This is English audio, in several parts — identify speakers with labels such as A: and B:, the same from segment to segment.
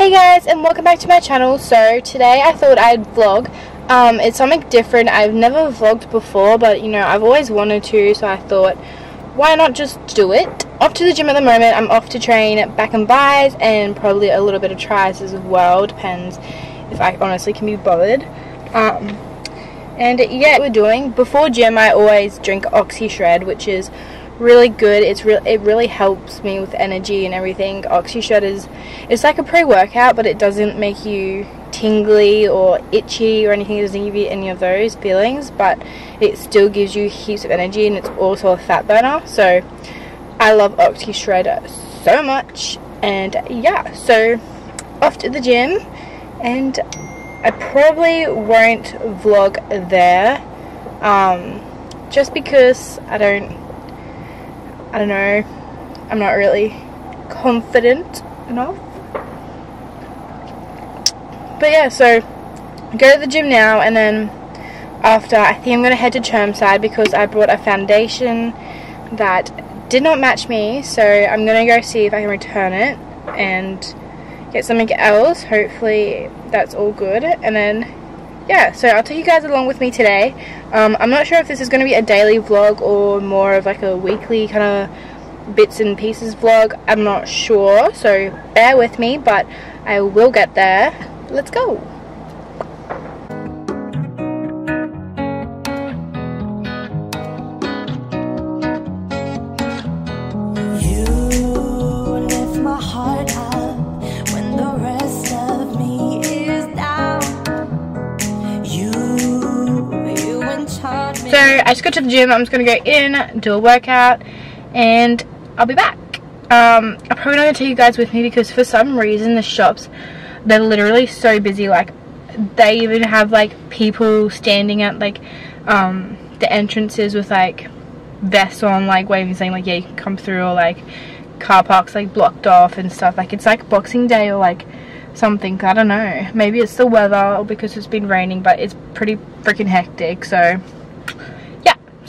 A: Hey guys and welcome back to my channel. So today I thought I'd vlog. Um, it's something different. I've never vlogged before but you know I've always wanted to so I thought why not just do it. Off to the gym at the moment. I'm off to train back and bis and probably a little bit of tries as well. Depends if I honestly can be bothered. Um, and yeah, we're doing. Before gym I always drink OxyShred which is really good. It's real. It really helps me with energy and everything. OxyShred is it's like a pre-workout, but it doesn't make you tingly or itchy or anything. It doesn't give you any of those feelings, but it still gives you heaps of energy, and it's also a fat burner. So I love OxyShred so much, and yeah. So off to the gym, and I probably won't vlog there. Um, just because I don't I don't know, I'm not really confident enough. But yeah, so go to the gym now and then after I think I'm going to head to Chermside because I brought a foundation that did not match me. So I'm going to go see if I can return it and get something else. Hopefully that's all good. And then yeah, so I'll take you guys along with me today. Um, I'm not sure if this is going to be a daily vlog or more of like a weekly kind of bits and pieces vlog. I'm not sure, so bear with me, but I will get there. Let's go. To the gym. I'm just going to go in, do a workout, and I'll be back. Um, I'm probably not going to take you guys with me because for some reason the shops, they're literally so busy. Like, they even have, like, people standing at, like, um, the entrances with, like, vests on, like, waving, saying, like, yeah, you can come through, or, like, car parks, like, blocked off and stuff. Like, it's, like, Boxing Day or, like, something. I don't know. Maybe it's the weather or because it's been raining, but it's pretty freaking hectic, so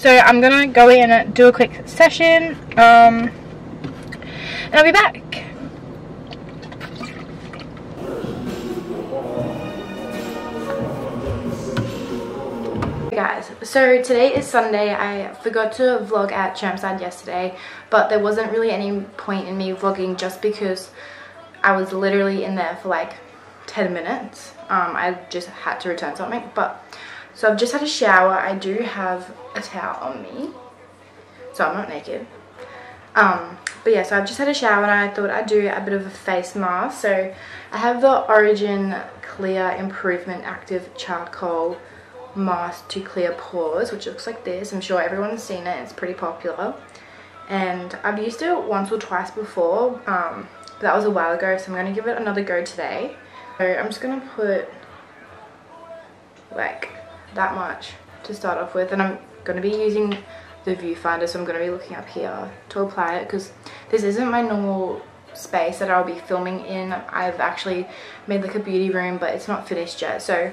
A: so I'm gonna go in and do a quick session, um, and I'll be back. Hey guys, so today is Sunday. I forgot to vlog at Chermside yesterday, but there wasn't really any point in me vlogging just because I was literally in there for like 10 minutes. Um, I just had to return something, but so I've just had a shower. I do have a towel on me. So I'm not naked. Um, but yeah, so I've just had a shower and I thought I'd do a bit of a face mask. So I have the Origin Clear Improvement Active Charcoal Mask to Clear Pores, which looks like this. I'm sure everyone's seen it. It's pretty popular. And I've used it once or twice before. Um, that was a while ago, so I'm going to give it another go today. So I'm just going to put like that much to start off with and I'm going to be using the viewfinder so I'm going to be looking up here to apply it because this isn't my normal space that I'll be filming in. I've actually made like a beauty room but it's not finished yet so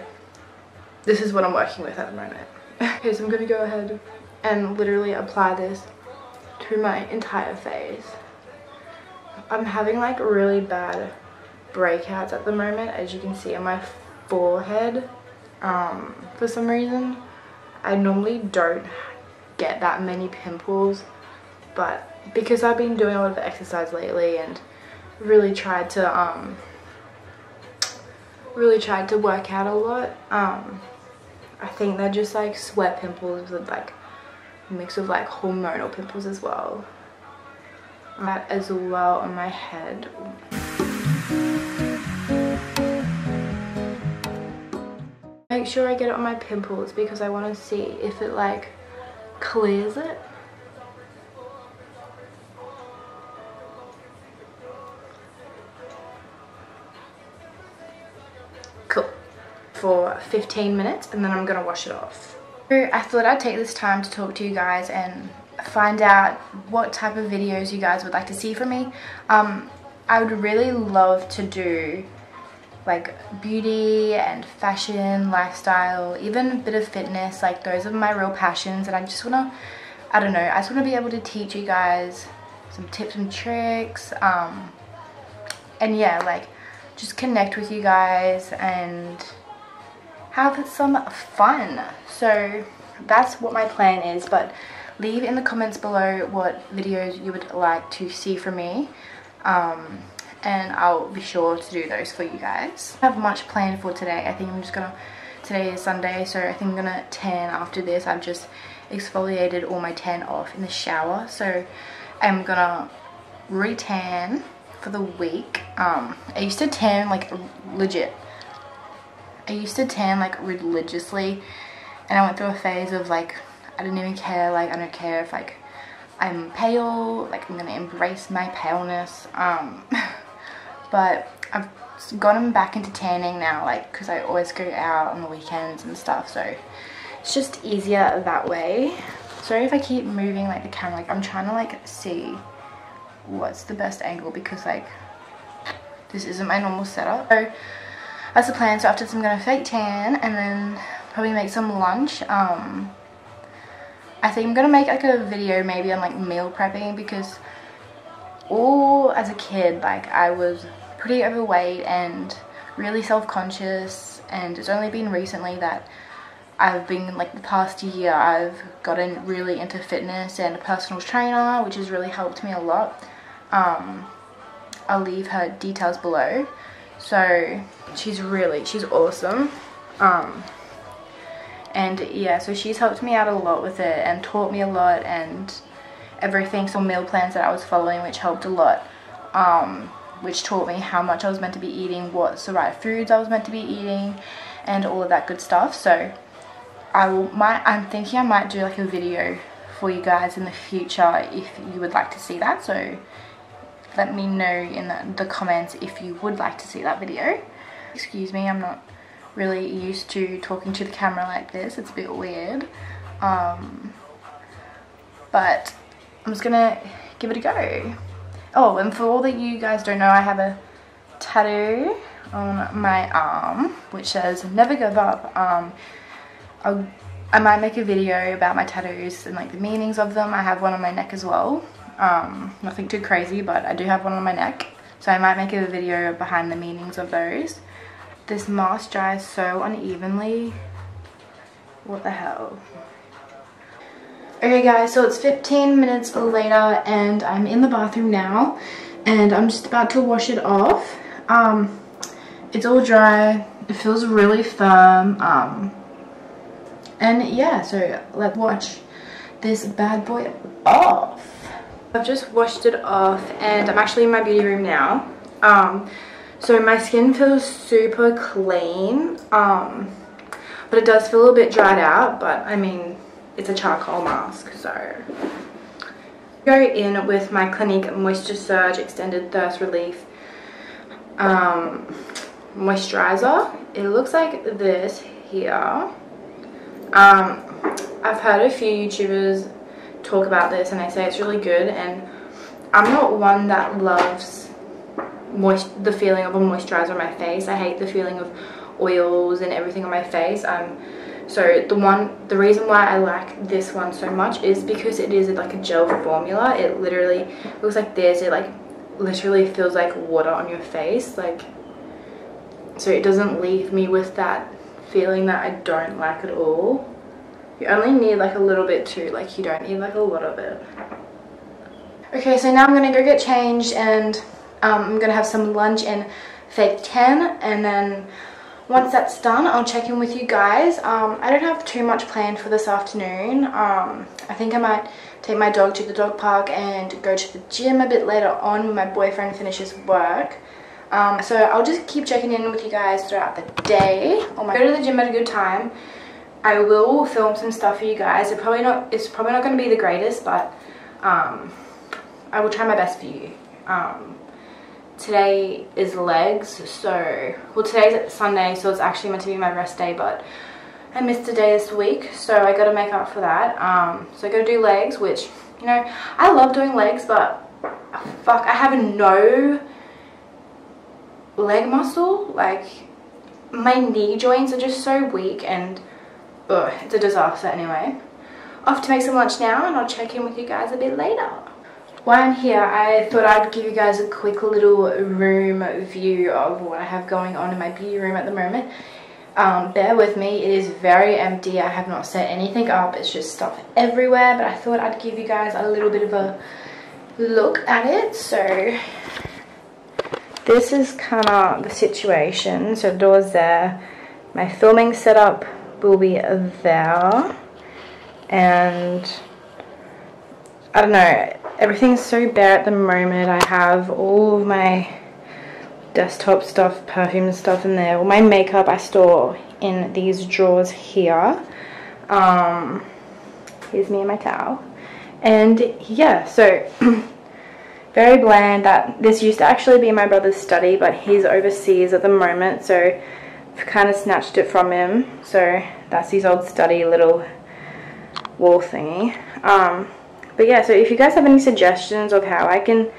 A: this is what I'm working with at the moment. okay so I'm going to go ahead and literally apply this to my entire face. I'm having like really bad breakouts at the moment as you can see on my forehead um, for some reason. I normally don't get that many pimples but because I've been doing a lot of exercise lately and really tried to um, really tried to work out a lot um, I think they're just like sweat pimples with like mix of like hormonal pimples as well that as well on my head sure I get it on my pimples because I want to see if it like clears it. Cool. For 15 minutes and then I'm going to wash it off. I thought I'd take this time to talk to you guys and find out what type of videos you guys would like to see from me. Um, I would really love to do like beauty and fashion, lifestyle, even a bit of fitness. Like those are my real passions and I just want to, I don't know, I just want to be able to teach you guys some tips and tricks. Um, and yeah, like just connect with you guys and have some fun. So that's what my plan is. But leave in the comments below what videos you would like to see from me. Um, and I'll be sure to do those for you guys. I have much planned for today. I think I'm just gonna, today is Sunday, so I think I'm gonna tan after this. I've just exfoliated all my tan off in the shower. So I'm gonna re-tan for the week. Um, I used to tan like legit. I used to tan like religiously and I went through a phase of like I didn't even care like I don't care if like I'm pale like I'm gonna embrace my paleness um but I've gotten back into tanning now like because I always go out on the weekends and stuff so it's just easier that way. Sorry if I keep moving like the camera like I'm trying to like see what's the best angle because like this isn't my normal setup. So that's the plan. So after this I'm gonna fake tan and then probably make some lunch. Um I think I'm gonna make like a video maybe on like meal prepping because all as a kid like I was pretty overweight and really self-conscious and it's only been recently that I've been like the past year I've gotten really into fitness and a personal trainer which has really helped me a lot. Um, I'll leave her details below. So she's really she's awesome. Um, and yeah so she's helped me out a lot with it and taught me a lot and everything some meal plans that I was following which helped a lot. Um, which taught me how much I was meant to be eating what's the right foods I was meant to be eating and all of that good stuff. So I will might I'm thinking I might do like a video for you guys in the future if you would like to see that. So let me know in the, the comments if you would like to see that video. Excuse me I'm not really used to talking to the camera like this. It's a bit weird. Um, but I'm just gonna give it a go oh and for all that you guys don't know I have a tattoo on my arm which says never give up. Um, I'll, I might make a video about my tattoos and like the meanings of them. I have one on my neck as well. Um, nothing too crazy but I do have one on my neck. So I might make a video behind the meanings of those. This mask dries so unevenly. What the hell? Okay guys, so it's 15 minutes later and I'm in the bathroom now and I'm just about to wash it off. Um, it's all dry, it feels really firm. Um, and yeah, so let's watch this bad boy off. I've just washed it off and I'm actually in my beauty room now. Um, so my skin feels super clean, um, but it does feel a bit dried out, but I mean, it's a charcoal mask, so. Go in with my Clinique Moisture Surge Extended Thirst Relief um, moisturizer. It looks like this here. Um, I've heard a few YouTubers talk about this and they say it's really good and I'm not one that loves moist the feeling of a moisturizer on my face. I hate the feeling of oils and everything on my face. Um, so the one, the reason why I like this one so much is because it is like a gel formula. It literally looks like this. It like literally feels like water on your face. Like, so it doesn't leave me with that feeling that I don't like at all. You only need like a little bit too. Like you don't need like a lot of it. Okay, so now I'm gonna go get changed and um, I'm to have some lunch in Fake tan and then once that's done I'll check in with you guys. Um, I don't have too much planned for this afternoon. Um, I think I might take my dog to the dog park and go to the gym a bit later on when my boyfriend finishes work. Um, so I'll just keep checking in with you guys throughout the day. Oh my, go to the gym at a good time. I will film some stuff for you guys. It probably not. It's probably not going to be the greatest, but um, I will try my best for you. Today is legs so well today's Sunday so it's actually meant to be my rest day but I missed a day this week so I gotta make up for that. Um, so I gotta do legs which you know I love doing legs but fuck I have no leg muscle like my knee joints are just so weak and ugh, it's a disaster anyway. Off to make some lunch now and I'll check in with you guys a bit later while I'm here, I thought I'd give you guys a quick little room view of what I have going on in my beauty room at the moment. Um, bear with me, it is very empty. I have not set anything up. It's just stuff everywhere, but I thought I'd give you guys a little bit of a look at it. So this is kind of the situation. So the door's there. My filming setup will be there. And I don't know, everything's so bare at the moment. I have all of my desktop stuff, perfume stuff in there. All my makeup I store in these drawers here. Um, here's me and my towel. And yeah, so very bland. That This used to actually be my brother's study, but he's overseas at the moment, so I've kind of snatched it from him. So that's his old study little wall thingy. Um, but yeah, so if you guys have any suggestions of how I can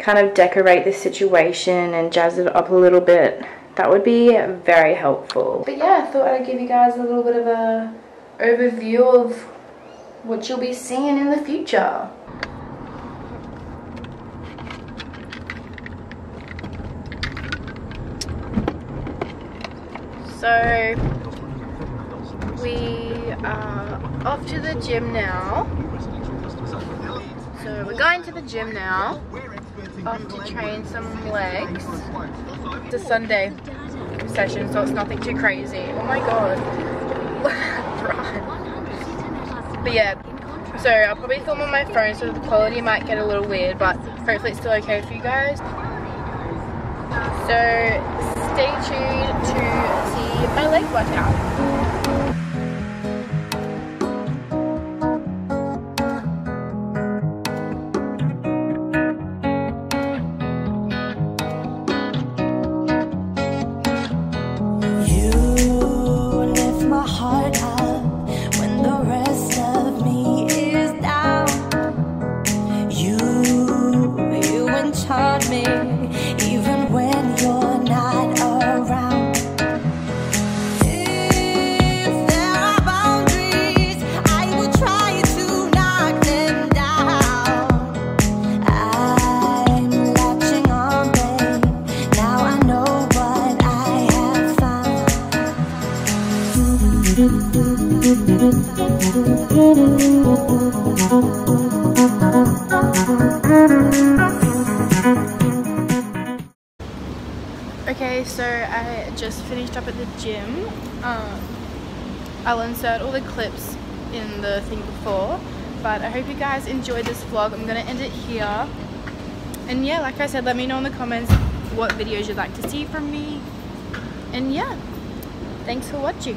A: kind of decorate this situation and jazz it up a little bit, that would be very helpful. But yeah, I thought I'd give you guys a little bit of a overview of what you'll be seeing in the future. So we are off to the gym now. So we're going to the gym now. Off to train some legs. It's a Sunday session, so it's nothing too crazy. Oh my god. but yeah, so I'll probably film on my phone so the quality might get a little weird, but hopefully it's still okay for you guys. So stay tuned to see my leg workout. Okay, so I just finished up at the gym. Um, I'll insert all the clips in the thing before, but I hope you guys enjoyed this vlog. I'm going to end it here. And yeah, like I said, let me know in the comments what videos you'd like to see from me. And yeah, thanks for watching.